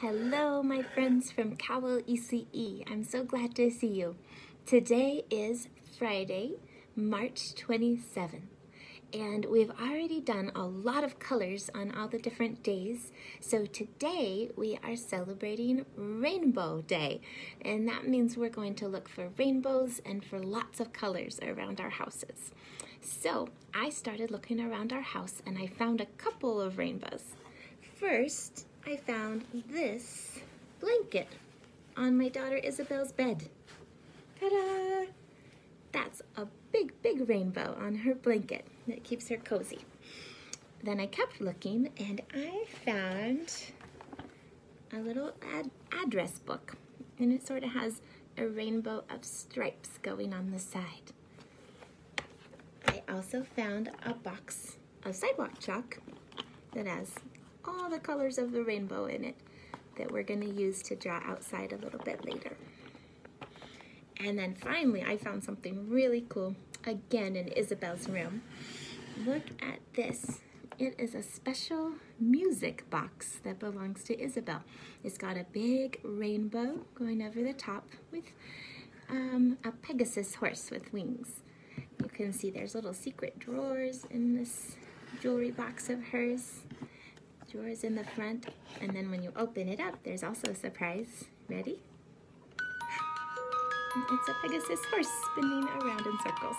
Hello, my friends from Cowell ECE. I'm so glad to see you. Today is Friday, March 27th, and we've already done a lot of colors on all the different days. So today we are celebrating Rainbow Day, and that means we're going to look for rainbows and for lots of colors around our houses. So I started looking around our house and I found a couple of rainbows. First, I found this blanket on my daughter Isabel's bed. Ta-da! That's a big, big rainbow on her blanket that keeps her cozy. Then I kept looking and I found a little ad address book and it sort of has a rainbow of stripes going on the side. I also found a box of sidewalk chalk that has all the colors of the rainbow in it that we're going to use to draw outside a little bit later. And then finally, I found something really cool, again in Isabel's room. Look at this. It is a special music box that belongs to Isabel. It's got a big rainbow going over the top with um, a Pegasus horse with wings. You can see there's little secret drawers in this jewelry box of hers drawers in the front. And then when you open it up, there's also a surprise. Ready? It's a Pegasus horse spinning around in circles.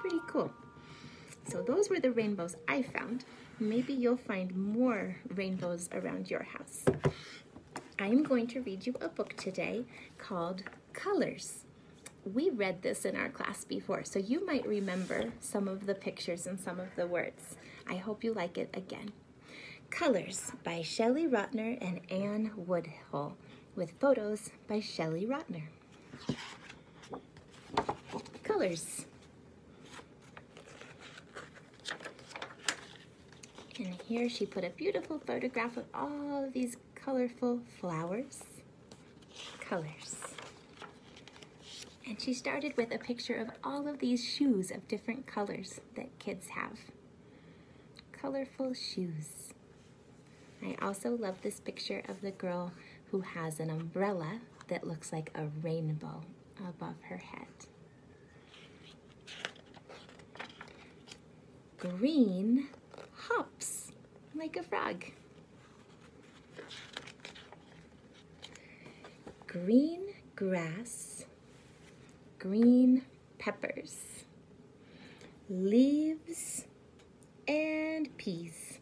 Pretty cool. So those were the rainbows I found. Maybe you'll find more rainbows around your house. I am going to read you a book today called Colors. We read this in our class before, so you might remember some of the pictures and some of the words. I hope you like it again. Colors by Shelley Rotner and Anne Woodhull, with photos by Shelley Rotner. Colors. And here she put a beautiful photograph of all of these colorful flowers. Colors. And she started with a picture of all of these shoes of different colors that kids have. Colorful shoes. I also love this picture of the girl who has an umbrella that looks like a rainbow above her head. Green hops like a frog. Green grass, green peppers, leaves, and peas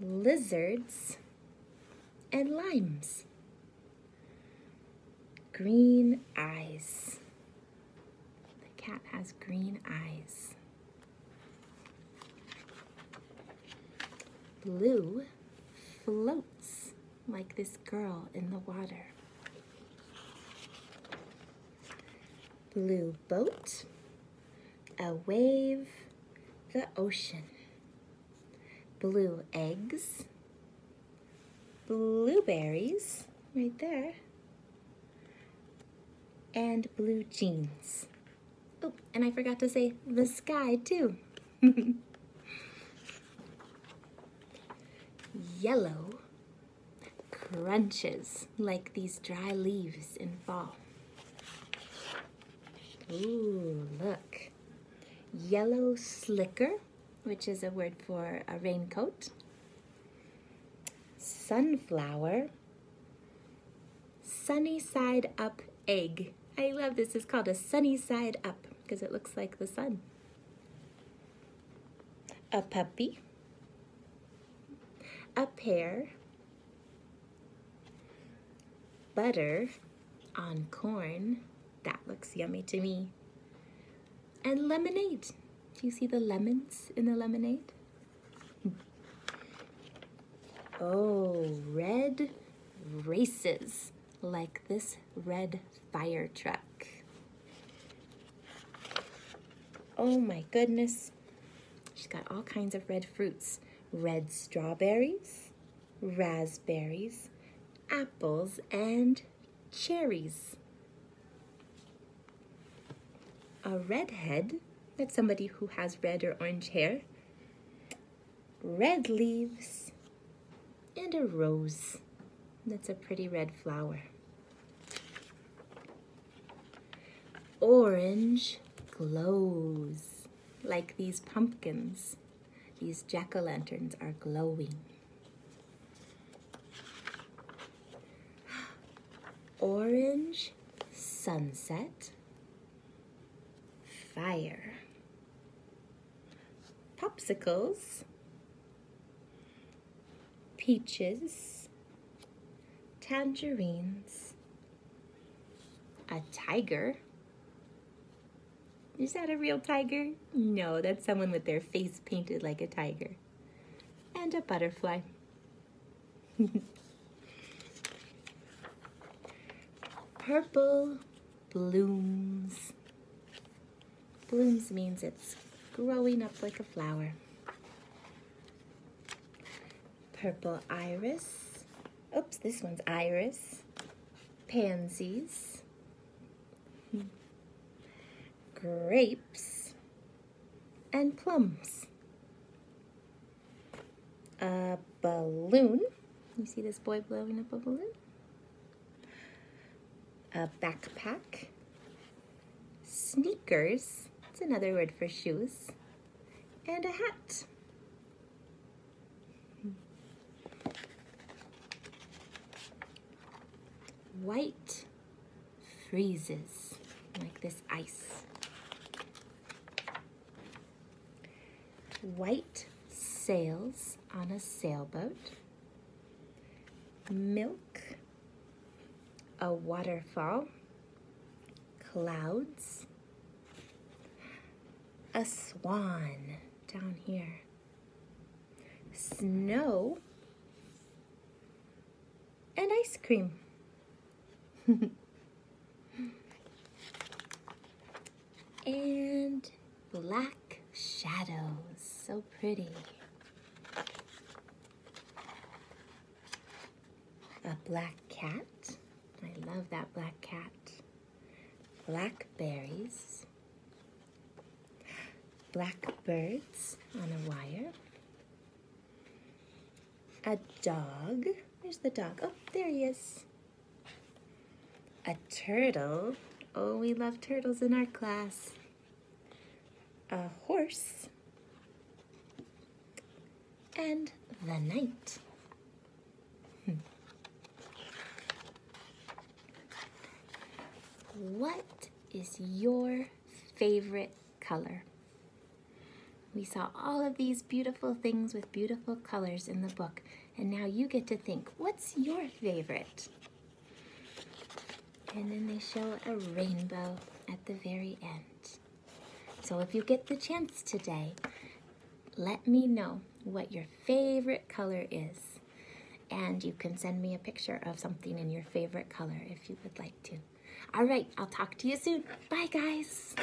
lizards, and limes. Green eyes. The cat has green eyes. Blue floats like this girl in the water. Blue boat, a wave, the ocean blue eggs, blueberries, right there, and blue jeans. Oh, and I forgot to say the sky too. Yellow crunches like these dry leaves in fall. Ooh, look. Yellow slicker which is a word for a raincoat. Sunflower. Sunny side up egg. I love this. It's called a sunny side up because it looks like the sun. A puppy. A pear. Butter on corn. That looks yummy to me. And lemonade. Do you see the lemons in the lemonade? Oh, red races like this red fire truck. Oh my goodness. She's got all kinds of red fruits. Red strawberries, raspberries, apples, and cherries. A redhead that's somebody who has red or orange hair. Red leaves and a rose. That's a pretty red flower. Orange glows like these pumpkins. These jack-o'-lanterns are glowing. Orange sunset. Fire. Popsicles. Peaches. Tangerines. A tiger. Is that a real tiger? No, that's someone with their face painted like a tiger. And a butterfly. Purple blooms. Blooms means it's growing up like a flower. Purple iris. Oops, this one's iris. Pansies. Grapes. And plums. A balloon. You see this boy blowing up a balloon? A backpack. Sneakers. That's another word for shoes. And a hat. White freezes like this ice. White sails on a sailboat. Milk, a waterfall, clouds, a swan down here, snow, and ice cream. and black shadows. So pretty. A black cat. I love that black cat. Blackberries. Blackbirds on a wire. A dog. Where's the dog? Oh, there he is. A turtle. Oh, we love turtles in our class. A horse. And the night. Hmm. What is your favorite color? We saw all of these beautiful things with beautiful colors in the book, and now you get to think, what's your favorite? And then they show a rainbow at the very end. So if you get the chance today, let me know what your favorite color is. And you can send me a picture of something in your favorite color if you would like to. All right, I'll talk to you soon. Bye, guys.